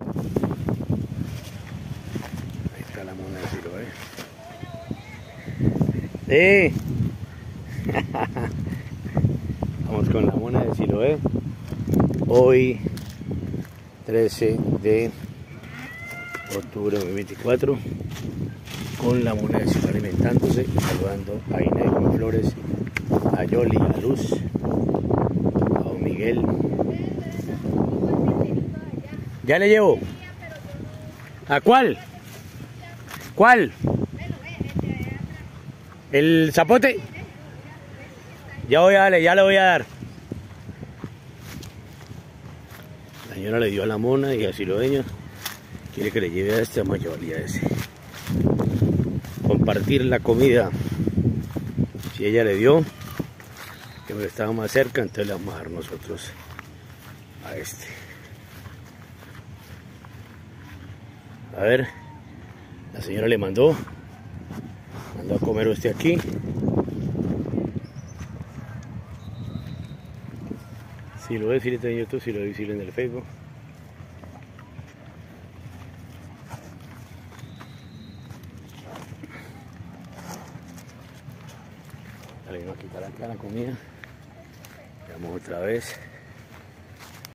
Ahí está la mona de Siloé. ¡Sí! Vamos con la mona de Siloé. Hoy, 13 de octubre de 2024, con la mona de Siloé alimentándose, saludando a Inés Flores, a Yoli, a Luz, a Don Miguel. Ya le llevo. ¿A cuál? ¿Cuál? ¿El zapote? Ya voy a darle, ya le voy a dar. La señora le dio a la mona y así lo dueño quiere que le lleve a este mayoría ese. Compartir la comida. Si ella le dio, que me estaba más cerca, entonces le vamos a dar nosotros a este. A ver, la señora le mandó, mandó a comer usted aquí. Si lo ve, si en YouTube, si lo ve visible en el Facebook. Le vamos a quitar acá la comida. Vamos otra vez.